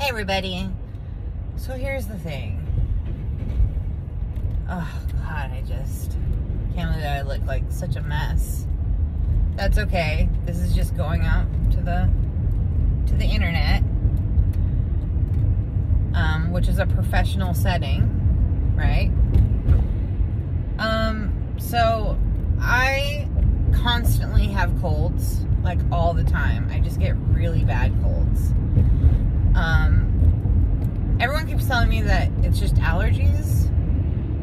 Hey, everybody. So here's the thing. Oh, God, I just can't believe I look like such a mess. That's okay. This is just going out to the to the internet, um, which is a professional setting, right? Um, so I constantly have colds, like all the time. I just get really bad colds. Um, everyone keeps telling me that it's just allergies,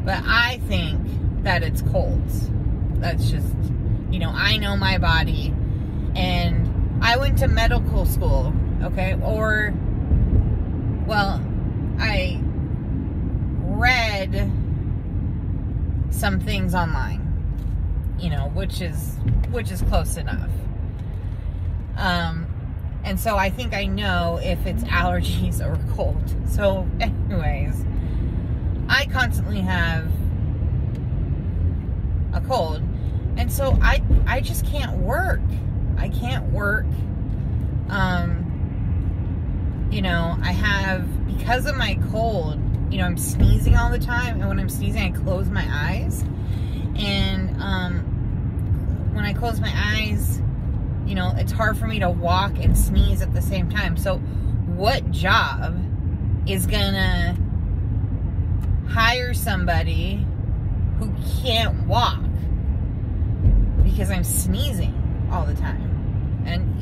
but I think that it's colds. That's just, you know, I know my body, and I went to medical school, okay, or, well, I read some things online you know, which is which is close enough. Um, and so I think I know if it's allergies or cold. So, anyways, I constantly have a cold, and so I I just can't work. I can't work. Um, you know, I have because of my cold. You know, I'm sneezing all the time, and when I'm sneezing, I close my eyes and um, when I close my eyes, you know, it's hard for me to walk and sneeze at the same time. So, what job is gonna hire somebody who can't walk because I'm sneezing all the time? And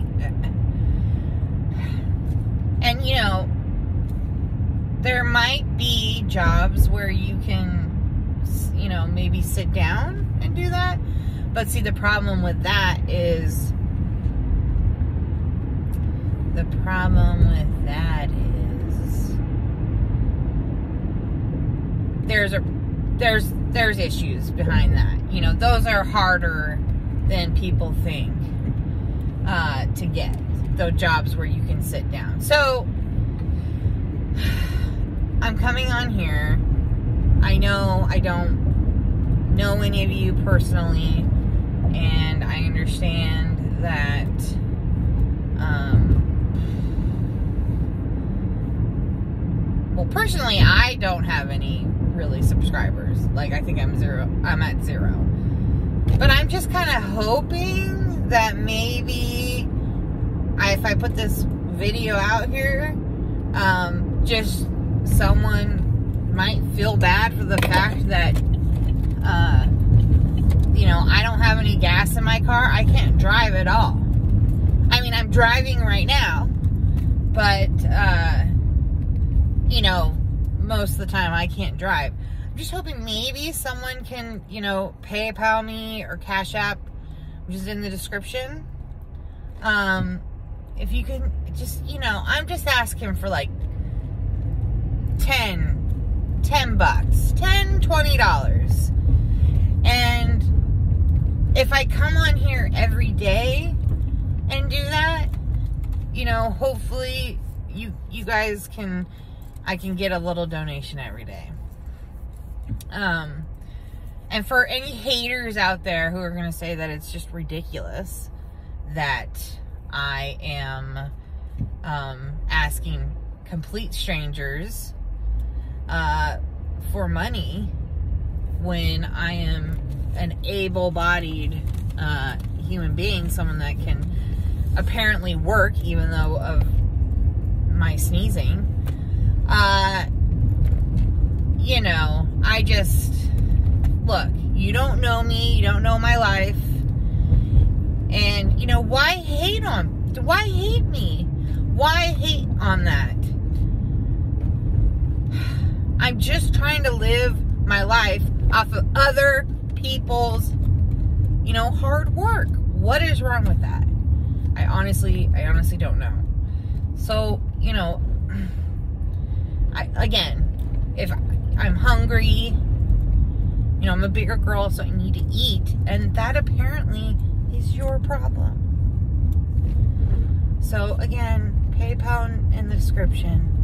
and you know, there might be jobs where you can you know, maybe sit down and do that. But see, the problem with that is the problem with that is there's a there's there's issues behind that. You know, those are harder than people think uh, to get. Those jobs where you can sit down. So I'm coming on here. I know I don't know any of you personally, and I understand that um, well personally I don't have any really subscribers like I think I'm zero I'm at zero but I'm just kind of hoping that maybe I, if I put this video out here um, just someone might feel bad for the fact that uh, you know, I don't have any gas in my car. I can't drive at all. I mean, I'm driving right now, but, uh, you know, most of the time I can't drive. I'm just hoping maybe someone can, you know, PayPal me or Cash App, which is in the description. Um, if you can just, you know, I'm just asking for like 10, 10 bucks, 10, 20 dollars. And if I come on here every day and do that, you know, hopefully you you guys can I can get a little donation every day. Um and for any haters out there who are going to say that it's just ridiculous that I am um, asking complete strangers uh, for money when I am an able-bodied uh, human being, someone that can apparently work even though of my sneezing. Uh, you know, I just look. You don't know me. You don't know my life. And you know why hate on? Why hate me? Why hate on that? I'm just trying to live my life off of other people's, you know, hard work. What is wrong with that? I honestly, I honestly don't know. So, you know, again, if I'm hungry, you know, I'm a bigger girl, so I need to eat, and that apparently is your problem. So, again, PayPal in the description.